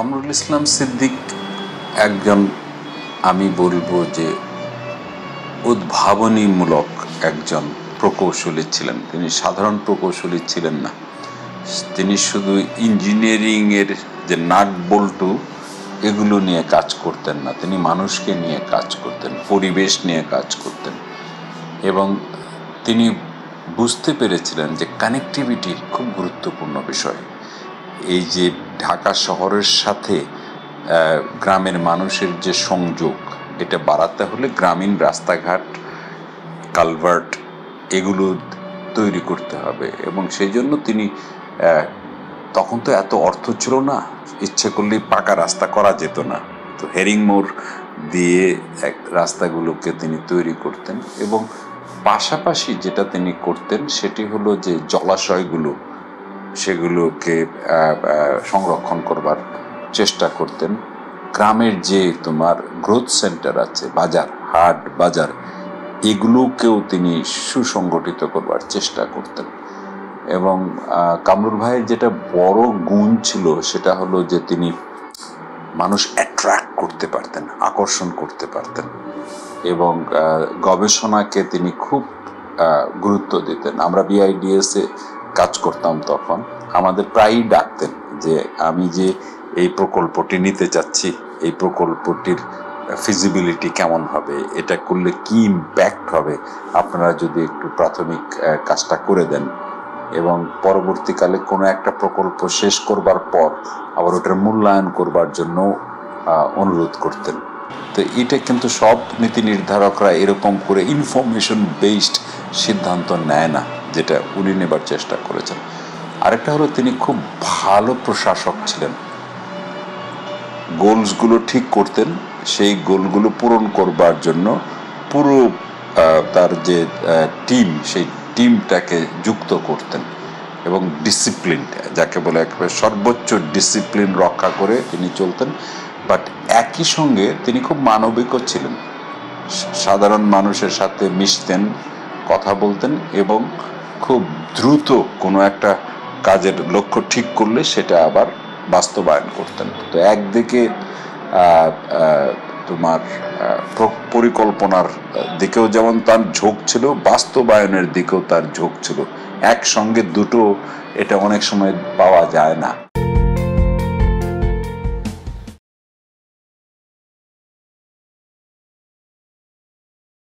কামরুল ইসলাম সিদ্দিক, একজন আমি বলব যে উদ্ভাবনীমূলক একজন প্রকৌশলী ছিলেন। তিনি সাধারণ প্রকৌশলী ছিলেন না। তিনি শুধু ইঞ্জিনিয়ারিংয়ের যে নাট বল্টু, এগুলো নিয়ে কাজ করতেন না। তিনি মানুষকে নিয়ে কাজ করতেন, পরিবেশ নিয়ে কাজ করতেন। এবং তিনি বুঝতে পেরেছিলেন যে কানেক্টিভিটি খুব গুরুত্বপূর্ণ বিষয়। এই যে ঢাকা শহরের সাথে গ্রামের মানুষের যে সংযোগ, এটা বাড়াতে হলে গ্রামীণ রাস্তাঘাট, কালভার্ট এগুলো তৈরি করতে হবে। এবং সেই জন্য তিনি তখন তো এত অর্থ ছিল না, ইচ্ছে করলেই পাকা রাস্তা করা যেত না। তো হেরিং মোড় দিয়ে এক রাস্তাগুলোকে তিনি তৈরি করতেন এবং পাশাপাশি যেটা তিনি করতেন সেটি হলো যে জলাশয়গুলো সেগুলোকে সংরক্ষণ করবার চেষ্টা করতেন। গ্রামের যে তোমার গ্রোথ সেন্টার আছে, বাজার, হাট, বাজার, এগুলোকেও তিনি সুসংগঠিত করবার চেষ্টা করতেন। এবং কামরুল ভাইয়ের যেটা বড় গুণ ছিল, সেটা হলো যে তিনি মানুষ অ্যাট্রাক্ট করতে পারতেন, আকর্ষণ করতে পারতেন। এবং গবেষণাকে তিনি খুব গুরুত্ব দিতেন। আমরা বিআইডিএস কাজ করতাম তখন, আমাদের প্রায়ই ডাকতেন যে, আমি যে এই প্রকল্পটি নিতে চাচ্ছি, এই প্রকল্পটির ফিজিবিলিটি কেমন হবে? এটা করলে কি ইম্প্যাক্ট হবে? আপনারা যদি একটু প্রাথমিক কাজটা করে দেন। এবং পরবর্তীকালে কোনো একটা প্রকল্প শেষ করবার পর আবার ওটার মূল্যায়ন করবার জন্য অনুরোধ করতেন। তো এটা কিন্তু সব নীতি নির্ধারকরা এরকম করে ইনফরমেশন বেসড সিদ্ধান্ত নেয় না। যেটা উনি নেবার চেষ্টা করেছেন। আরেকটা হলো তিনি খুব ভালো প্রশাসক ছিলেন। গোলসগুলো ঠিক করতেন, সেই গোলগুলো পূরণ করবার জন্য পুরো তার যে টিম, সেই টিমটাকে যুক্ত করতেন এবং ডিসিপ্লিন যাকে বলে একেবারে সর্বোচ্চ ডিসিপ্লিন রক্ষা করে তিনি চলতেন। বাট একই সঙ্গে তিনি খুব মানবিকও ছিলেন। সাধারণ মানুষের সাথে মিশতেন, কথা বলতেন এবং খুব দ্রুত কোনো একটা কাজের লক্ষ্য ঠিক করলে সেটা আবার বাস্তবায়ন করতেন। তো একদিকে তোমার পরিকল্পনার দিকেও যেমন তার ঝোঁক ছিল, বাস্তবায়নের দিকেও তার ঝোঁক ছিল। একসঙ্গে দুটো এটা অনেক সময় পাওয়া যায় না।